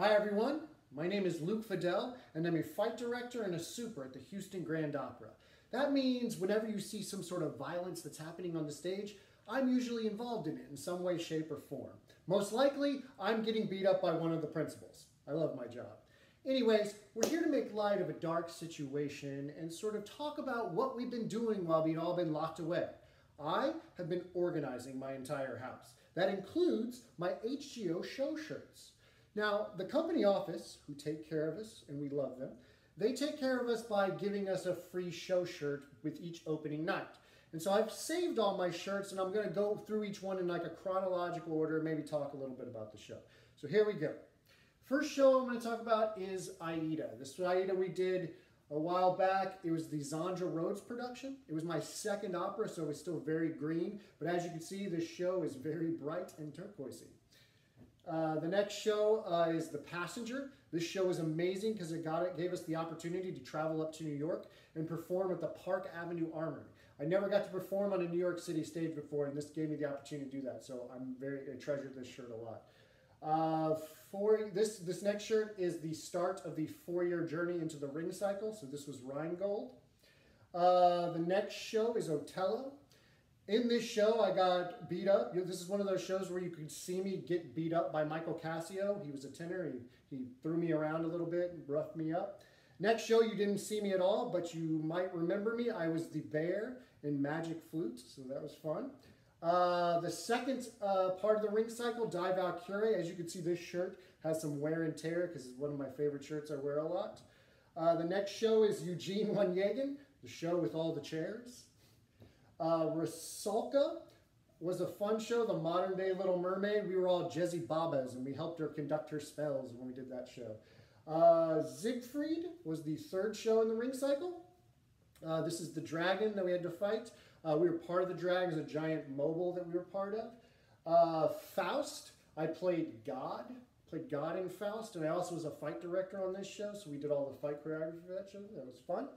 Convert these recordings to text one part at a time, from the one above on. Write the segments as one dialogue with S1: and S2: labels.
S1: Hi everyone, my name is Luke Fedell and I'm a fight director and a super at the Houston Grand Opera. That means whenever you see some sort of violence that's happening on the stage, I'm usually involved in it in some way, shape, or form. Most likely, I'm getting beat up by one of the principals. I love my job. Anyways, we're here to make light of a dark situation and sort of talk about what we've been doing while we've all been locked away. I have been organizing my entire house. That includes my HGO show shirts. Now, the company office, who take care of us, and we love them, they take care of us by giving us a free show shirt with each opening night. And so I've saved all my shirts and I'm going to go through each one in like a chronological order, maybe talk a little bit about the show. So here we go. First show I'm to talk about is Aida. This Aida we did a while back. It was the Zandra Rhodes production. It was my second opera, so it was still very green. But as you can see, this show is very bright and turquoisey. Uh, the next show uh, is The Passenger. This show is amazing because it got it gave us the opportunity to travel up to New York and perform at the Park Avenue Armory. I never got to perform on a New York City stage before, and this gave me the opportunity to do that. So I'm very I treasured this shirt a lot. Uh, for this this next shirt is the start of the four-year journey into the ring cycle. So this was Rheingold. Uh, the next show is Otello. In this show, I got beat up. This is one of those shows where you could see me get beat up by Michael Cassio. He was a tenor. He, he threw me around a little bit and roughed me up. Next show, you didn't see me at all, but you might remember me. I was the bear in Magic Flute, so that was fun. Uh, the second uh, part of the ring cycle, Die Valkyrie. As you can see, this shirt has some wear and tear because it's one of my favorite shirts I wear a lot. Uh, the next show is Eugene Onegin, the show with all the chairs. Uh, Rusalka was a fun show, the modern day Little Mermaid. We were all Ježibabas and we helped her conduct her spells when we did that show. Uh, Siegfried was the third show in the ring cycle. Uh, this is the dragon that we had to fight. Uh, we were part of the dragon, a giant mobile that we were part of. Uh, Faust, I played God, played God in Faust, and I also was a fight director on this show, so we did all the fight choreography for that show. That was fun.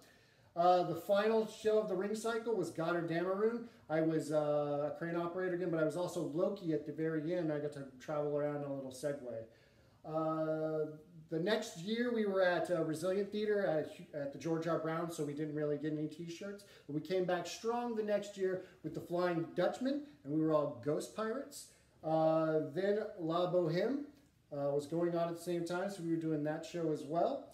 S1: Uh, the final show of the ring cycle was Götterdämmerung. I was uh, a crane operator again, but I was also Loki at the very end. I got to travel around on a little Segway. Uh, the next year we were at Resilient Theater at, at, the George R. Brown, so we didn't really get any t-shirts. But we came back strong the next year with the Flying Dutchman, and we were all ghost pirates. Uh, then La Boheme uh, was going on at the same time, so we were doing that show as well.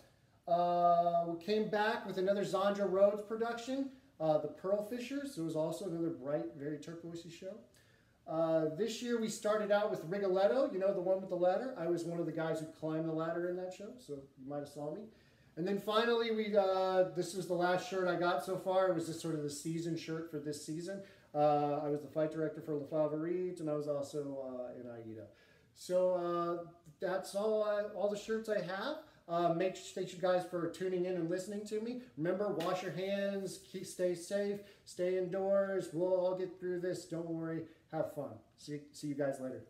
S1: Uh, we came back with another Zandra Rhodes production, uh, The Pearl Fishers. It was also another bright, very turquoisey show. Uh, this year we started out with Rigoletto, you know, the one with the ladder. I was one of the guys who climbed the ladder in that show, so you might have saw me. And then finally, we uh, this was the last shirt I got so far. It was just sort of the season shirt for this season. Uh, I was the fight director for La Favorite, and I was also uh, in Aida. So uh, that's all, I, all the shirts I have. Uh, make thank you guys for tuning in and listening to me. Remember, wash your hands, keep, stay safe, stay indoors. We'll all get through this. Don't worry. Have fun. See, see you guys later.